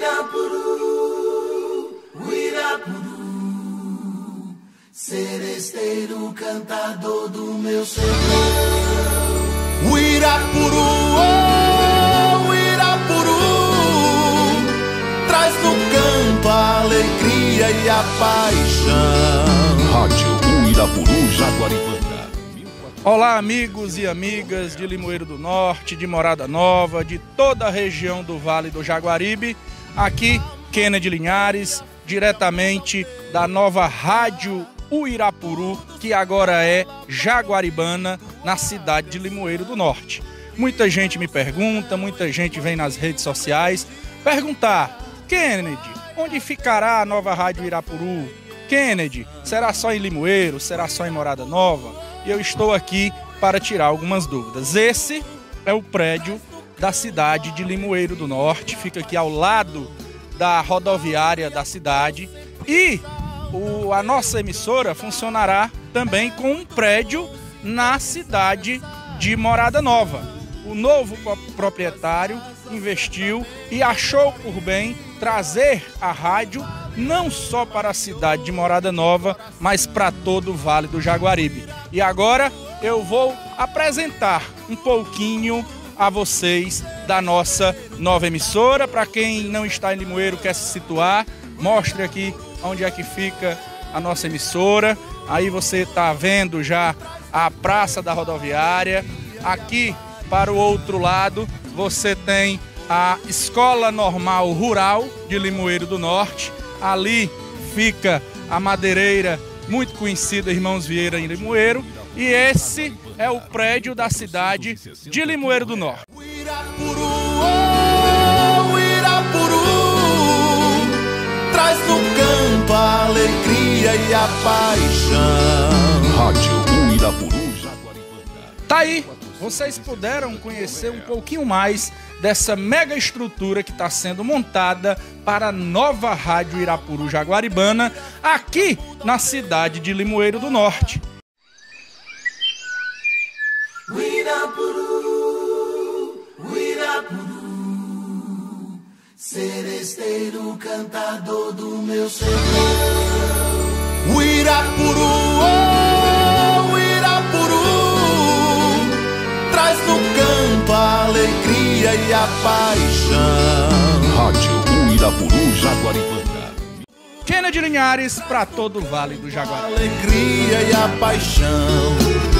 Uirapuru, Uirapuru, seresteiro cantador do meu Senhor. Uirapuru, oh, Uirapuru, traz no canto a alegria e a paixão. Rádio Uirapuru, Jaguaribanda. Olá, amigos e amigas de Limoeiro do Norte, de Morada Nova, de toda a região do Vale do Jaguaribe Aqui, Kennedy Linhares, diretamente da nova Rádio Uirapuru, que agora é Jaguaribana, na cidade de Limoeiro do Norte. Muita gente me pergunta, muita gente vem nas redes sociais perguntar: Kennedy, onde ficará a nova Rádio Irapuru? Kennedy, será só em Limoeiro? Será só em Morada Nova? e eu estou aqui para tirar algumas dúvidas. Esse é o prédio da cidade de Limoeiro do Norte, fica aqui ao lado da rodoviária da cidade e o, a nossa emissora funcionará também com um prédio na cidade de Morada Nova. O novo proprietário investiu e achou por bem trazer a rádio não só para a cidade de Morada Nova, mas para todo o Vale do Jaguaribe. E agora eu vou apresentar um pouquinho a vocês da nossa nova emissora. Para quem não está em Limoeiro, quer se situar, mostre aqui onde é que fica a nossa emissora. Aí você está vendo já a Praça da Rodoviária. Aqui para o outro lado você tem a Escola Normal Rural de Limoeiro do Norte. Ali fica a madeireira muito conhecida Irmãos Vieira em Limoeiro. E esse é o prédio da cidade de Limoeiro do Norte. Irapuru, oh, o Irapuru, traz no canto a alegria e a paixão. Rádio Uirapuru Jaguaripanga. Tá aí, vocês puderam conhecer um pouquinho mais dessa mega estrutura que está sendo montada para a nova Rádio Irapuru Jaguaribana, aqui na cidade de Limoeiro do Norte. Seresteiro cantador do meu sertão. Uirapuru, oh, Uirapuru, traz no canto a alegria e a paixão. Rádio Uirapuru Jaguaripanga. Kennedy Linhares para todo o Vale do Jaguaribe. Alegria e a paixão.